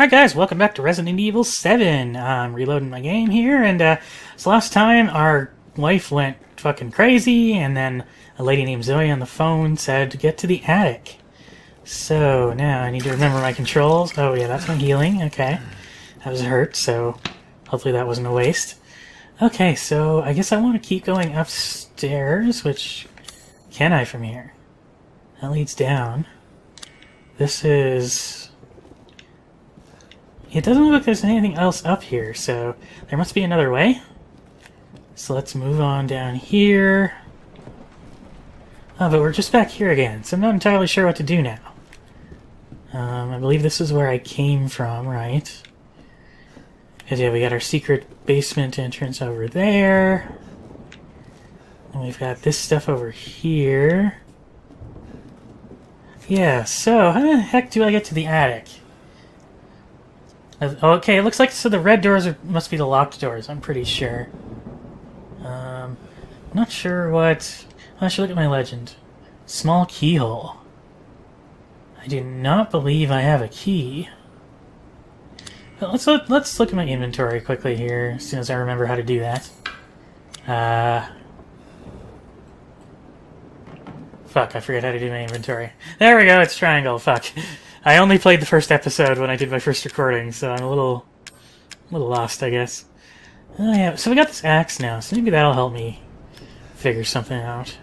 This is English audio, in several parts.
Alright guys, welcome back to Resident Evil 7. I'm reloading my game here, and uh, so last time our wife went fucking crazy, and then a lady named Zoe on the phone said to get to the attic. So now I need to remember my controls. Oh yeah, that's my healing, okay. That was hurt, so hopefully that wasn't a waste. Okay, so I guess I want to keep going upstairs, which... Can I from here? That leads down. This is... It doesn't look like there's anything else up here, so there must be another way. So let's move on down here. Oh, but we're just back here again, so I'm not entirely sure what to do now. Um, I believe this is where I came from, right? Because, yeah, we got our secret basement entrance over there. And we've got this stuff over here. Yeah, so how the heck do I get to the attic? Okay, it looks like so the red doors are, must be the locked doors. I'm pretty sure. Um, not sure what. I should look at my legend. Small keyhole. I do not believe I have a key. Let's look, let's look at my inventory quickly here as soon as I remember how to do that. Uh, fuck, I forget how to do my inventory. There we go. It's triangle. Fuck. I only played the first episode when I did my first recording, so I'm a little, a little lost, I guess. Oh yeah, so we got this axe now, so maybe that'll help me figure something out.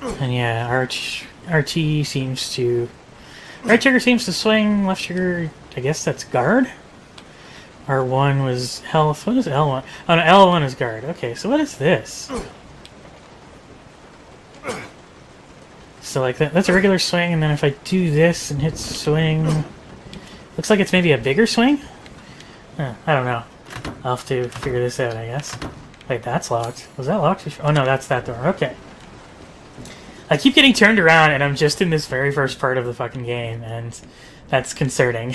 And yeah, RT, RT seems to... Right trigger seems to swing, left trigger, I guess that's guard? R1 was health, what is L1? Oh no, L1 is guard. Okay, so what is this? So like that, that's a regular swing, and then if I do this and hit swing... Looks like it's maybe a bigger swing? Huh, I don't know. I'll have to figure this out, I guess. Wait, that's locked. Was that locked? Oh no, that's that door. Okay. I keep getting turned around, and I'm just in this very first part of the fucking game, and that's concerning.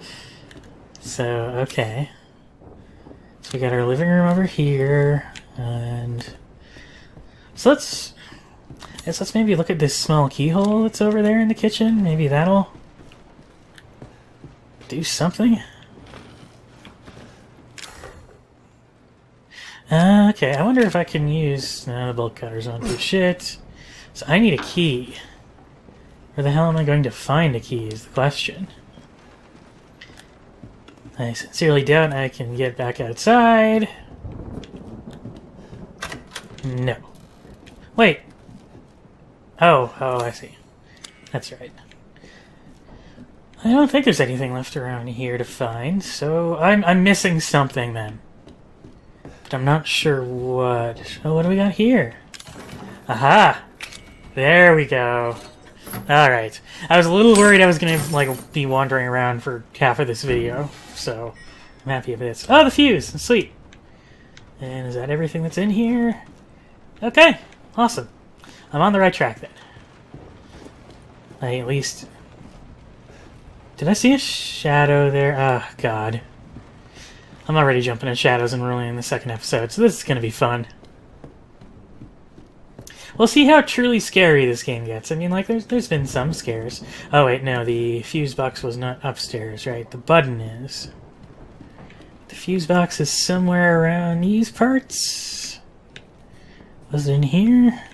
so, okay. So we got our living room over here, and... So let's... Let's maybe look at this small keyhole that's over there in the kitchen. Maybe that'll... do something? Uh, okay, I wonder if I can use... No, the bolt cutters won't do shit. So I need a key. Where the hell am I going to find a key is the question. I sincerely doubt I can get back outside. No. Wait. Oh, oh, I see. That's right. I don't think there's anything left around here to find, so I'm, I'm missing something then. But I'm not sure what. Oh, what do we got here? Aha! There we go. Alright. I was a little worried I was gonna, like, be wandering around for half of this video, so I'm happy with this. Oh, the fuse! Sweet! And is that everything that's in here? Okay, awesome. I'm on the right track then. I at least... Did I see a shadow there? Ah, oh, God. I'm already jumping in shadows and ruining the second episode, so this is gonna be fun. We'll see how truly scary this game gets. I mean, like, there's there's been some scares. Oh, wait, no, the fuse box was not upstairs, right? The button is. The fuse box is somewhere around these parts. Was it in here?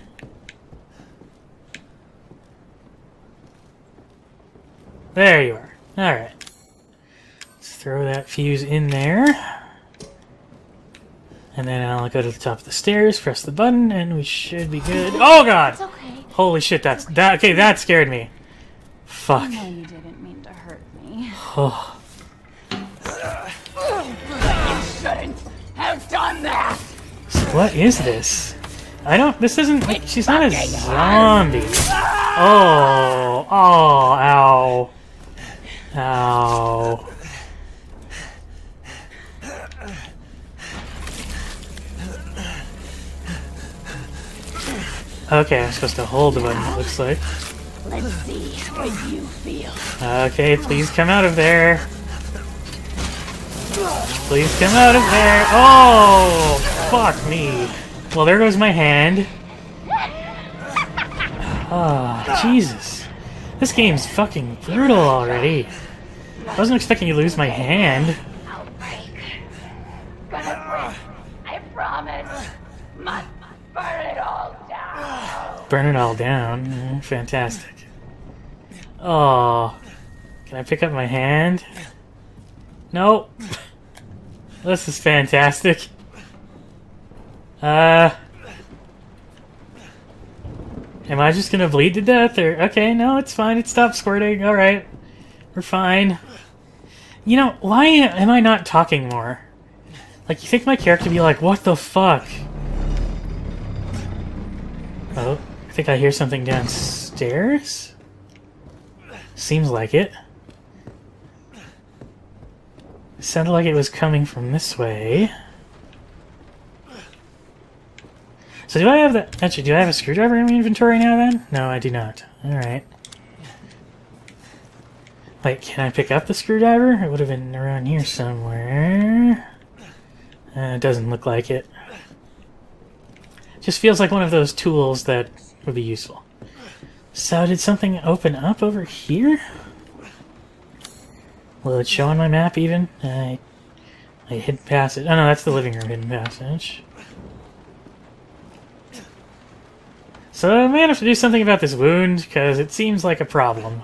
There you are. Alright. Let's throw that fuse in there. And then I'll go to the top of the stairs, press the button, and we should be good. Oh god! It's okay. Holy shit, that's that okay, that scared me. Fuck. I know you didn't mean to hurt me. Oh. You shouldn't have done that. So what is this? I don't this isn't like she's not a zombie. Oh, oh, ow. Ow. Okay, I'm supposed to hold the button, it looks like. Let's see what you feel. Okay, please come out of there. Please come out of there. Oh, fuck me. Well, there goes my hand. Ah, Jesus. This game's fucking brutal already. I wasn't expecting you to lose my hand. I'll break. I promise. Burn it all down. Burn it all down. Fantastic. Oh. Can I pick up my hand? Nope. This is fantastic. Uh. Am I just gonna bleed to death or okay, no, it's fine, it stopped squirting, alright. We're fine. You know, why am I not talking more? Like you think my character would be like, what the fuck? Oh, I think I hear something downstairs? Seems like it. It sounded like it was coming from this way. So do I have the... Actually, do I have a screwdriver in my inventory now then? No, I do not. Alright. Wait, can I pick up the screwdriver? It would have been around here somewhere. Uh, it doesn't look like it. Just feels like one of those tools that would be useful. So did something open up over here? Will it show on my map even? I, I hidden passage. Oh no, that's the living room hidden passage. So I may have to do something about this wound, because it seems like a problem.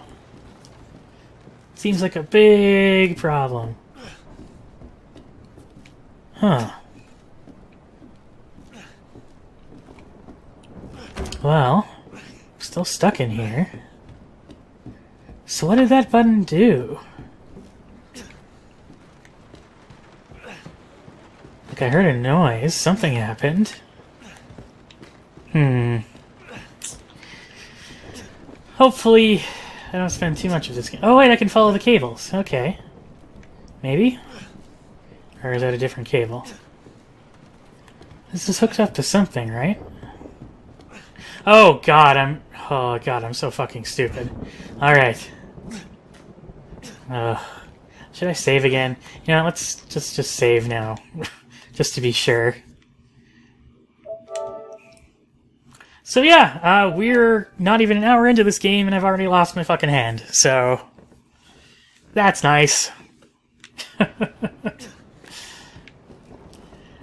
Seems like a big problem. Huh. Well, still stuck in here. So what did that button do? Like I heard a noise. Something happened. Hmm. Hopefully, I don't spend too much of this game. Oh wait, I can follow the cables. Okay. Maybe? Or is that a different cable? This is hooked up to something, right? Oh god, I'm... Oh god, I'm so fucking stupid. Alright. Should I save again? You know, let's just, just save now. just to be sure. So yeah, uh, we're not even an hour into this game and I've already lost my fucking hand, so... That's nice.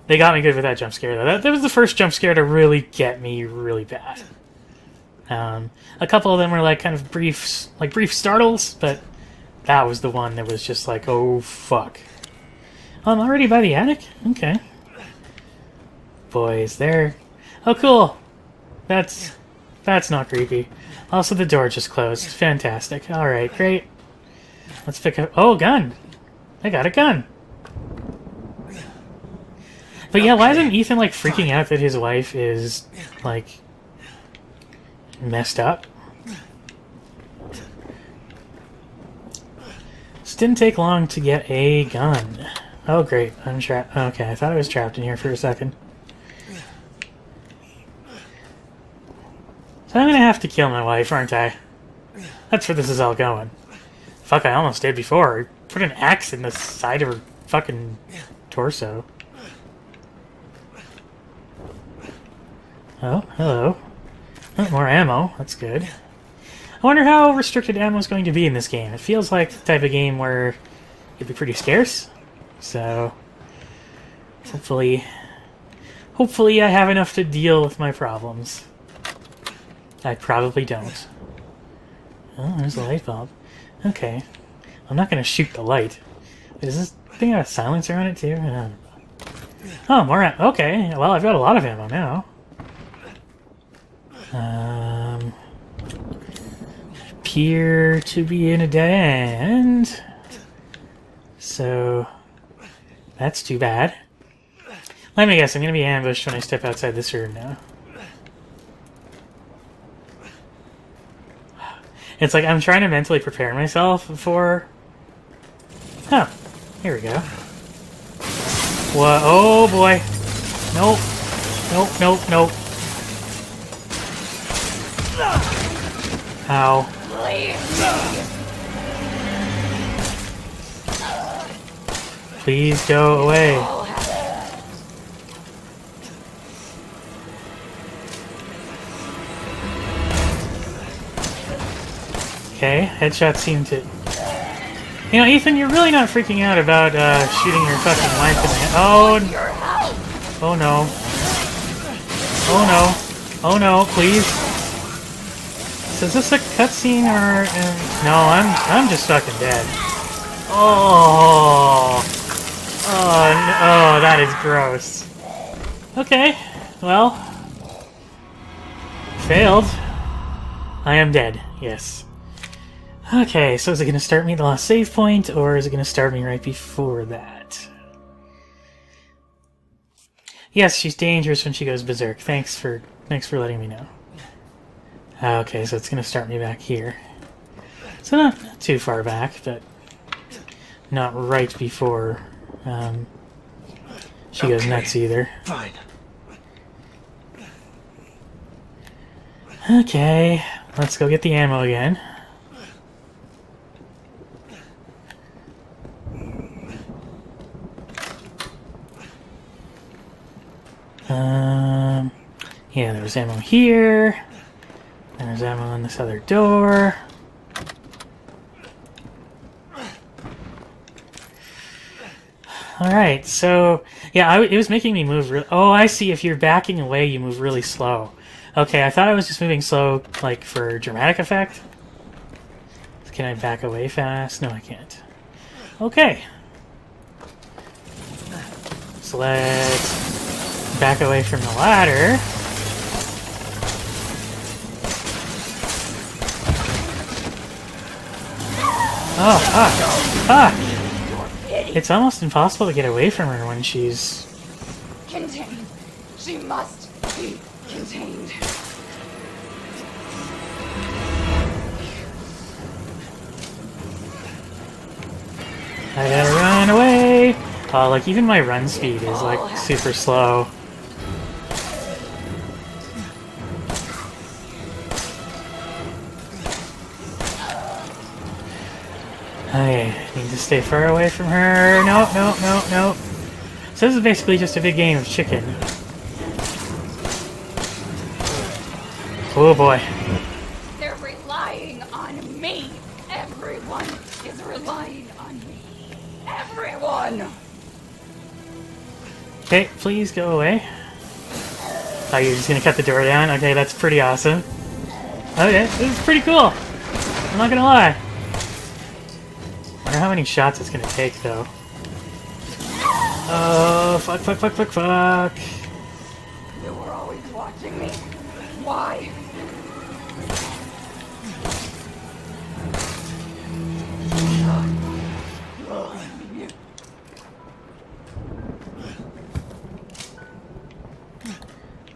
they got me good with that jump scare, though. That, that was the first jump scare to really get me really bad. Um, a couple of them were like kind of brief, like brief startles, but that was the one that was just like, oh fuck. I'm already by the attic? Okay. Boys, there. Oh, cool. That's that's not creepy. Also, the door just closed. Fantastic. All right, great. Let's pick up. Oh, gun. I got a gun. But yeah, why isn't Ethan like freaking out that his wife is like messed up? This didn't take long to get a gun. Oh great, I'm trapped. Okay, I thought I was trapped in here for a second. So I'm gonna have to kill my wife, aren't I? That's where this is all going. Fuck, I almost did before. I put an axe in the side of her fucking torso. Oh, hello. More ammo. That's good. I wonder how restricted ammo is going to be in this game. It feels like the type of game where it'd be pretty scarce. So, hopefully, hopefully I have enough to deal with my problems. I probably don't. Oh, there's a light bulb. Okay. I'm not to shoot the light. Is this thing got a silencer on it too? Oh, more am- Okay, well, I've got a lot of ammo now. Um, appear to be in a dead end. So, that's too bad. Let me guess, I'm going to be ambushed when I step outside this room now. It's like I'm trying to mentally prepare myself for. Oh, here we go. What? Oh boy. Nope. Nope, nope, nope. Ow. Please go away. Okay, headshots seem to... You know, Ethan, you're really not freaking out about uh, shooting your fucking wife in the head. Oh, oh no. Oh no. Oh no, please. So is this a cutscene or... Uh, no, I'm, I'm just fucking dead. Oh. Oh, no, oh, that is gross. Okay, well... Failed. I am dead, yes. Okay, so is it going to start me at the last save point, or is it going to start me right before that? Yes, she's dangerous when she goes berserk. Thanks for thanks for letting me know. Okay, so it's going to start me back here. So not, not too far back, but not right before um, she goes nuts either. Fine. Okay, let's go get the ammo again. Um, yeah, there's ammo here. And there's ammo on this other door. Alright, so, yeah, I, it was making me move re- Oh, I see, if you're backing away, you move really slow. Okay, I thought I was just moving slow, like, for dramatic effect. Can I back away fast? No, I can't. Okay. So let's back away from the ladder. Oh, fuck. Fuck! It's almost impossible to get away from her when she's... Contained. She must be contained. I gotta run away! Oh, like, even my run speed is, like, super slow. Okay, need to stay far away from her. No, no, no, no. So this is basically just a big game of chicken. Oh boy. They're relying on me. Everyone is relying on me. Everyone. Okay, please go away. Oh, you're just gonna cut the door down? Okay, that's pretty awesome. Okay, this is pretty cool. I'm not gonna lie. How many shots it's gonna take, though. Oh, fuck, fuck, fuck, fuck, fuck. You were always watching me. Why?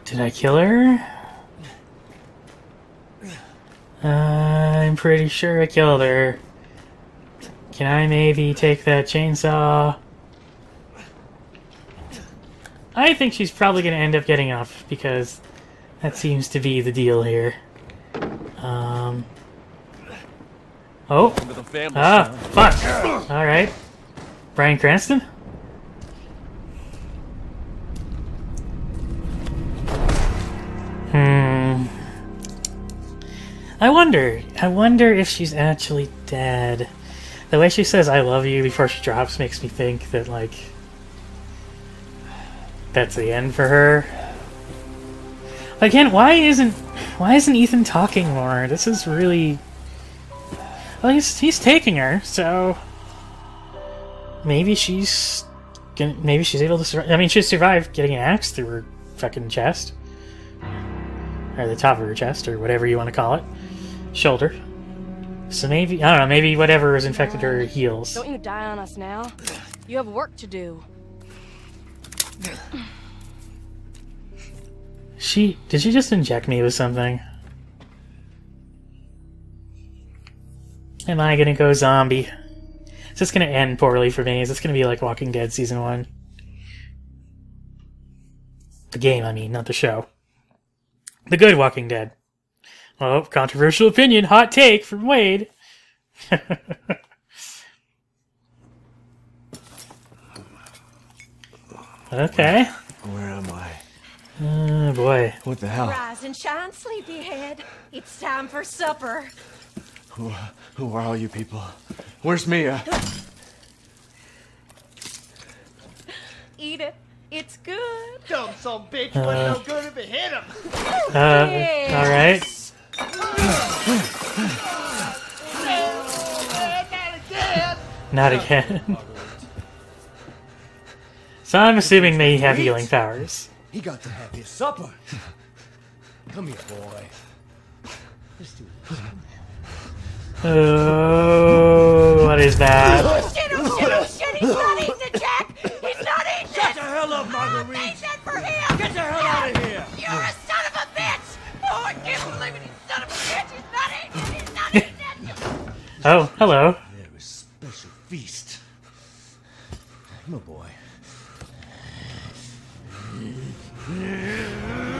Did I kill her? Uh, I'm pretty sure I killed her. Can I maybe take that chainsaw? I think she's probably going to end up getting up because that seems to be the deal here. Um. Oh. With a family Ah, fuck. Alright. Bryan Cranston? Hmm. I wonder. I wonder if she's actually dead. The way she says "I love you" before she drops makes me think that like that's the end for her. Again, why isn't why isn't Ethan talking more? This is really well, he's he's taking her, so maybe she's gonna, maybe she's able to survive. I mean, she survived getting an axe through her fucking chest, or the top of her chest, or whatever you want to call it, shoulder. So maybe I don't know. Maybe whatever has infected her heals. Don't you die on us now. You have work to do. She did she just inject me with something? Am I gonna go zombie? Is this gonna end poorly for me? Is this gonna be like Walking Dead season one? The game, I mean, not the show. The good Walking Dead. Oh, controversial opinion, hot take from Wade. okay. Where am I? Oh boy. What the hell? Rise and shine, sleepyhead. It's time for supper. Who, who are all you people? Where's Mia? Eat it. It's good. Dumb some bitch wasn't no good if it hit him. Uh, all right. Not again. so I'm assuming they have healing powers. He got to have his supper. Come here, boy. Let's do this. Oh, what is that? Oh, hello. Very special feast. My boy.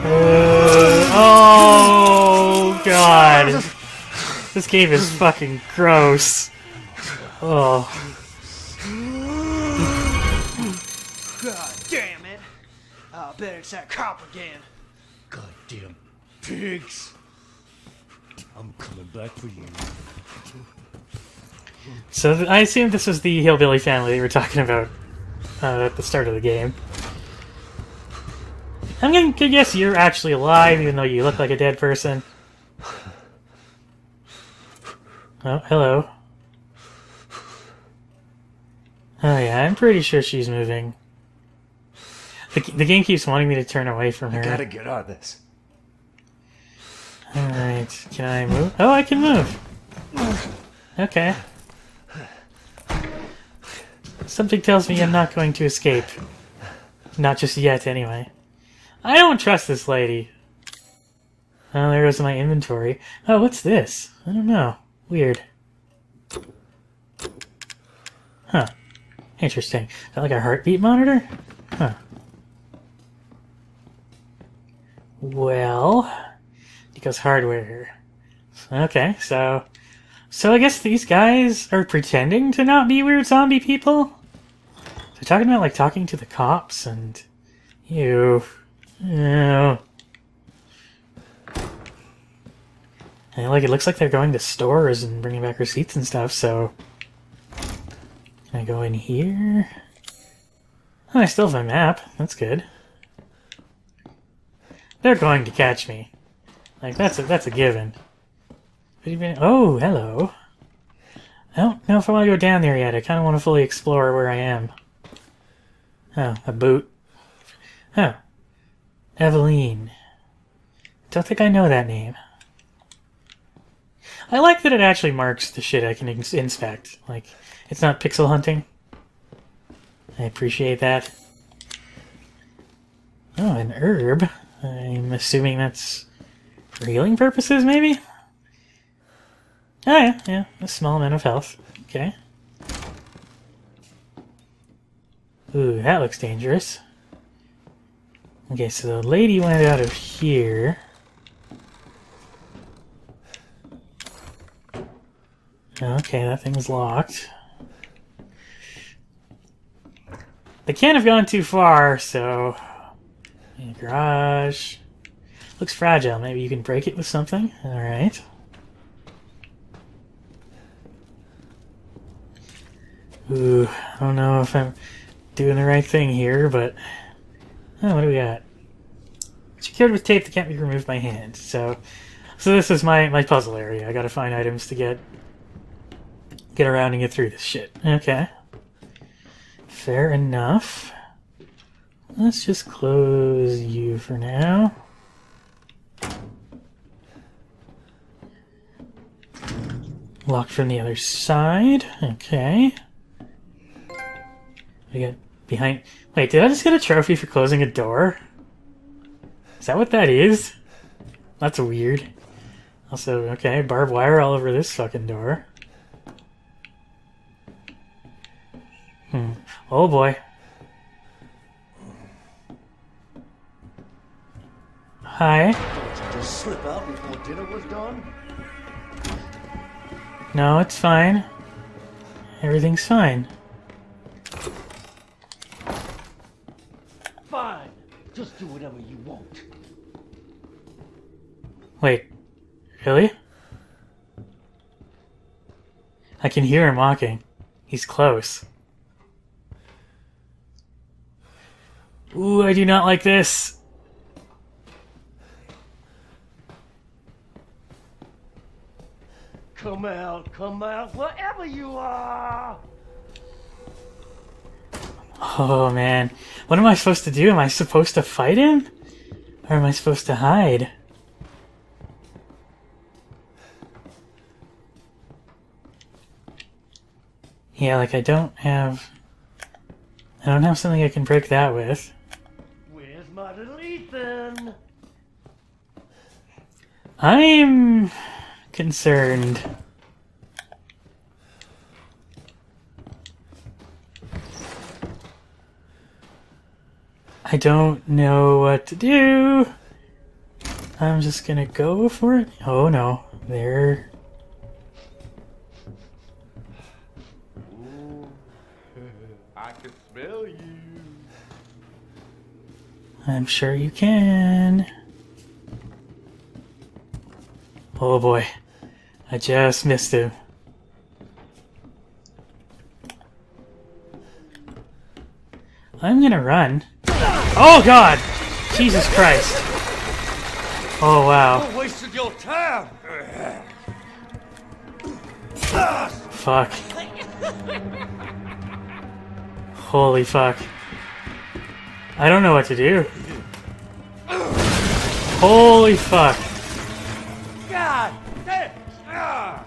Uh, oh god. This game is fucking gross. Oh. God damn it! I bet it's that cop again. Goddamn pigs! I'm coming back for you. So th- I assume this was the hillbilly family they were talking about uh, at the start of the game. I'm going to guess you're actually alive, even though you look like a dead person. Oh, hello. Oh yeah, I'm pretty sure she's moving. The, the game keeps wanting me to turn away from her. I Gotta get out of this. Alright, can I move? Oh, I can move! Okay. Something tells me I'm not going to escape. Not just yet, anyway. I don't trust this lady. Oh, there goes my inventory. Oh, what's this? I don't know. Weird. Huh. Interesting. Is that like a heartbeat monitor? Huh. Well, because hardware. Okay, so so I guess these guys are pretending to not be weird zombie people. Talking about like talking to the cops and you, you. And like it looks like they're going to stores and bringing back receipts and stuff. So can I go in here? Oh, I still have my map. That's good. They're going to catch me. Like that's a that's a given. Oh, hello. I don't know if I want to go down there yet. I kind of want to fully explore where I am. Oh, a boot. Oh, Eveline. Don't think I know that name. I like that it actually marks the shit I can ins- inspect. Like, it's not pixel hunting. I appreciate that. Oh, an herb. I'm assuming that's for healing purposes, maybe? Oh, yeah, yeah. A small amount of health. Okay. Ooh, that looks dangerous. Okay, so the lady went out of here. Okay, that thing's locked. They can't have gone too far, so... Garage. Looks fragile. Maybe you can break it with something? Alright. Ooh, I don't know if I'm doing the right thing here, but... Oh, what do we got? Secured with tape that can't be removed by hand. So, so this is my, my puzzle area. I gotta find items to get get around and get through this shit. Okay. Fair enough. Let's just close you for now. Locked from the other side. Okay. We got behind. Wait, did I just get a trophy for closing a door? Is that what that is? That's weird. Also, okay, barbed wire all over this fucking door. Hmm. Oh boy. Hi. No, it's fine. Everything's fine. Fine. Just do whatever you want. Wait. Really? I can hear him walking. He's close. Ooh, I do not like this. Come out, come out, wherever you are! Oh man. What am I supposed to do? Am I supposed to fight him? Or am I supposed to hide? Yeah, like I don't have... I don't have something I can break that with. Where's my little Ethan? I'm concerned. Don't know what to do. I'm just gonna go for it. Oh no, there. I can smell you. I'm sure you can. Oh boy, I just missed him. I'm gonna run. Oh god! Jesus Christ. Oh wow. You Wasted your time! Fuck. Holy fuck. I don't know what to do. Holy fuck. God damn! How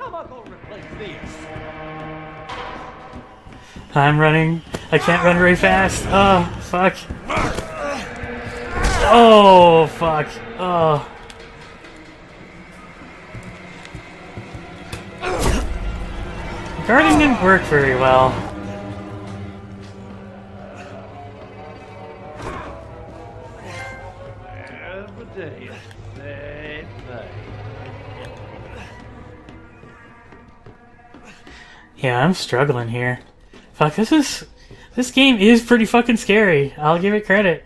am I gonna replace this? I'm running. I can't run very fast. Oh, fuck. Oh, fuck. Oh. Guarding didn't work very well. Yeah, I'm struggling here. Fuck, this is... This game is pretty fucking scary. I'll give it credit.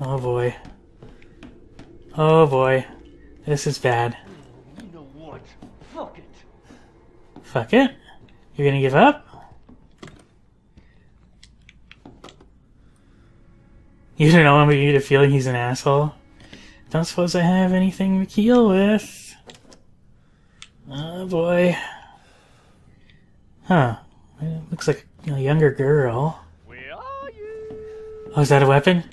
Oh boy. Oh boy. This is bad. You know what? Fuck it. Fuck it. You're gonna give up? You don't know me to feeling he's an asshole? Don't suppose I have anything to heal with. Oh boy. Huh. It looks like a younger girl. Where are you? Oh, is that a weapon?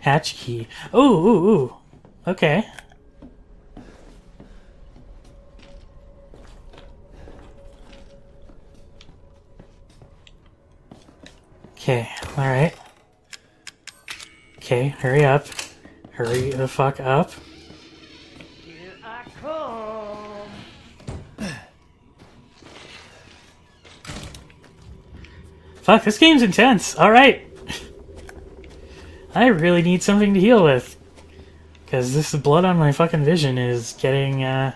Hatch key. Ooh, ooh, ooh. Okay. Okay, alright. Okay, hurry up. Hurry the fuck up. Fuck, this game's intense. Alright. I really need something to heal with. Because this blood on my fucking vision is getting, uh,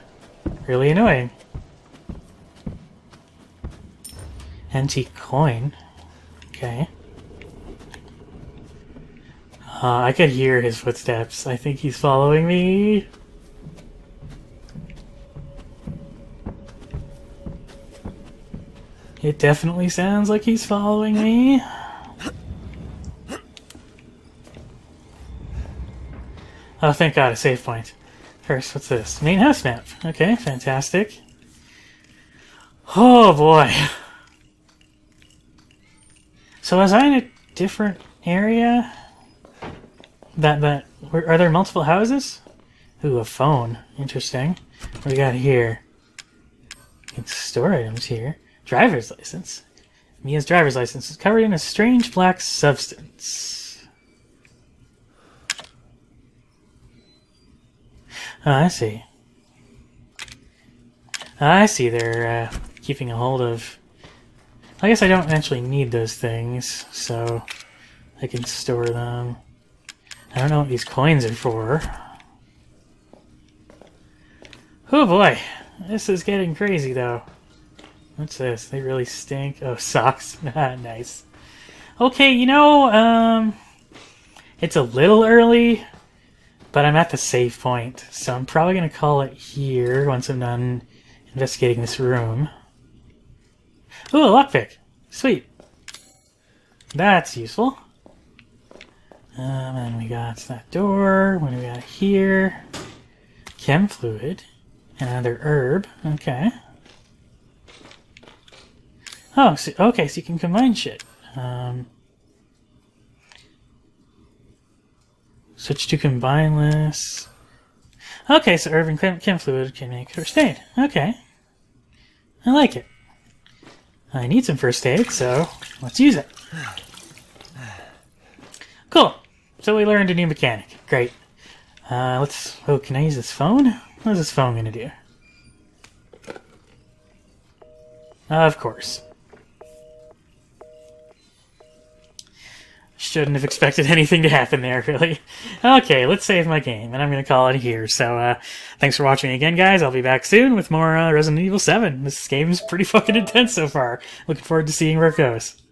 really annoying. Antique coin. Okay. Uh, I could hear his footsteps. I think he's following me. It definitely sounds like he's following me. Oh, thank God, a save point. First, what's this? Main house map. Okay, fantastic. Oh boy. So was I in a different area? That that are there multiple houses? Ooh, a phone. Interesting. What do we got here? Can store items here. Driver's license. Mia's driver's license is covered in a strange black substance. Oh, I see. I see they're uh, keeping a hold of. I guess I don't actually need those things, so I can store them. I don't know what these coins are for. Oh boy, this is getting crazy though. What's this? They really stink. Oh, socks. nice. Okay, you know, um, it's a little early, but I'm at the save point, so I'm probably gonna call it here once I'm done investigating this room. Ooh, a lockpick. Sweet. That's useful. Um, and we got that door. What do we got here? Chem fluid. Another herb. Okay. Oh, so, okay, so you can combine shit. Um, switch to combine list. Okay, so and chem, fluid can make first aid. Okay. I like it. I need some first aid, so let's use it. Cool. So we learned a new mechanic. Great. Uh, let's. Oh, can I use this phone? What is this phone gonna do? Of course. Shouldn't have expected anything to happen there, really. Okay, let's save my game, and I'm gonna call it here. So, uh, thanks for watching again, guys. I'll be back soon with more uh, Resident Evil 7. This game's pretty fucking intense so far. Looking forward to seeing where it goes.